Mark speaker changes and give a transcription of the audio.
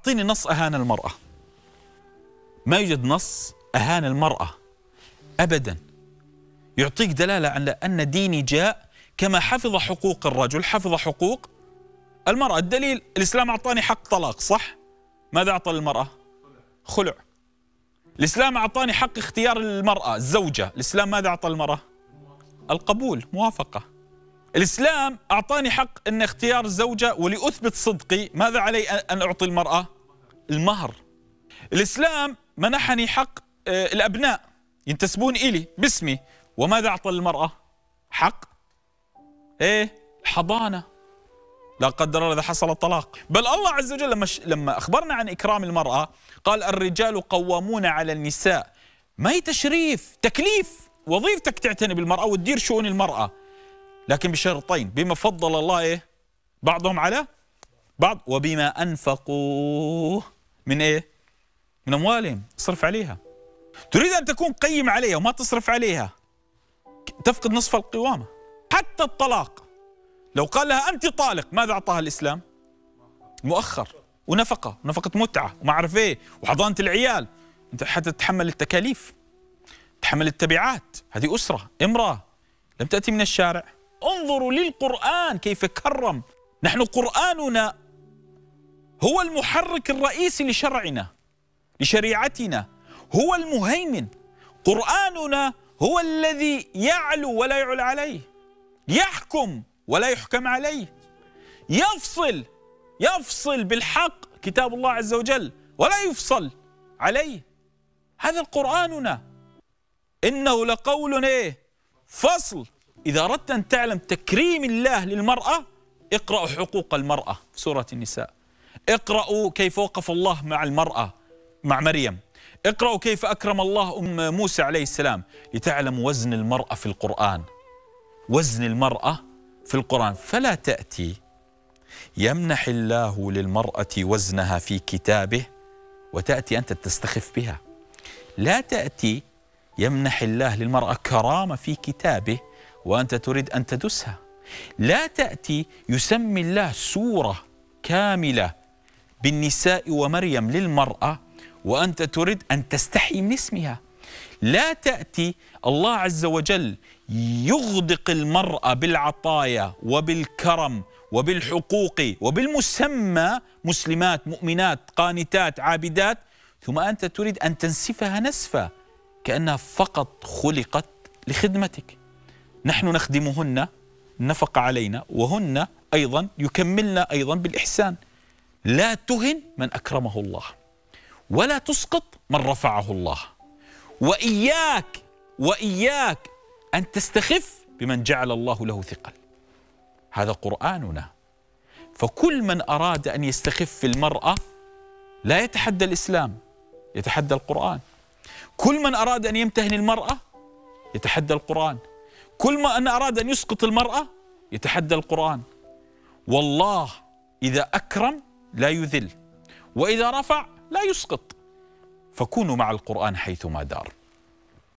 Speaker 1: أعطيني نص أهان المرأة. ما يوجد نص أهان المرأة. ابدا. يعطيك دلالة على أن ديني جاء كما حفظ حقوق الرجل حفظ حقوق المرأة. الدليل الإسلام أعطاني حق طلاق صح؟ ماذا أعطى للمرأة؟ خلع. الإسلام أعطاني حق اختيار المرأة الزوجة. الإسلام ماذا أعطى المراه القبول موافقة. الإسلام أعطاني حق إن اختيار الزوجة ولأثبت صدقي. ماذا علي أن أعطي المرأة؟ المهر. الإسلام منحني حق آه، الأبناء ينتسبون إلي باسمي. وماذا أعطى المرأة؟ حق. إيه؟ الحضانه لا قدر الله إذا حصل الطلاق. بل الله عز وجل لما لما أخبرنا عن إكرام المرأة قال الرجال قوامون على النساء. ما هي تشريف تكليف؟ وظيفتك تعتني بالمرأة وتدير شؤون المرأة. لكن بشرطين بما فضل الله إيه؟ بعضهم على بعض وبما انفقوا من إيه؟ من أموالهم اصرف عليها. تريد أن تكون قيم عليها وما تصرف عليها تفقد نصف القوامة. حتى الطلاق. لو قال لها أنت طالق ماذا أعطاها الإسلام؟ مؤخر. ونفقة ونفقة متعة وما أعرف إيه وحضانة العيال. أنت حتى تتحمل التكاليف تحمل التبعات. هذه أسرة امرأة. لم تأتي من الشارع. انظروا للقرآن كيف كرم. نحن قرآننا هو المحرك الرئيسي لشرعنا لشريعتنا هو المهيمن. قرآننا هو الذي يعلو ولا يعلى عليه يحكم ولا يحكم عليه يفصل يفصل بالحق كتاب الله عز وجل ولا يفصل عليه. هذا قرآننا. إنه لقول إيه؟ فصل. إذا أردت أن تعلم تكريم الله للمرأة اقرأوا حقوق المرأة في سورة النساء. اقرأوا كيف وقف الله مع المرأة مع مريم. اقرأوا كيف أكرم الله أم موسى عليه السلام. لتعلم وزن المرأة في القرآن. وزن المرأة في القرآن. فلا تأتي يمنح الله للمرأة وزنها في كتابه وتأتي أنت تستخف بها. لا تأتي يمنح الله للمرأة كرامة في كتابه وأنت تريد أن تدسها. لا تأتي يسمي الله سورة كاملة بالنساء ومريم للمرأة وأنت تريد أن تستحي من اسمها. لا تأتي الله عز وجل يغدق المرأة بالعطايا وبالكرم وبالحقوق وبالمسمى مسلمات مؤمنات قانتات عابدات ثم أنت تريد أن تنسفها نسفا كأنها فقط خلقت لخدمتك. نحن نخدمهن نفق علينا وهن أيضا يكملنا أيضا بالإحسان. لا تهن من أكرمه الله ولا تسقط من رفعه الله. وإياك وإياك أن تستخف بمن جعل الله له ثقل. هذا قرآننا. فكل من أراد أن يستخف في المرأة لا يتحدى الإسلام يتحدى القرآن. كل من أراد أن يمتهن المرأة يتحدى القرآن. كل ما أن أراد أن يسقط المرأة يتحدى القرآن. والله إذا أكرم لا يذل وإذا رفع لا يسقط. فكونوا مع القرآن حيثما دار.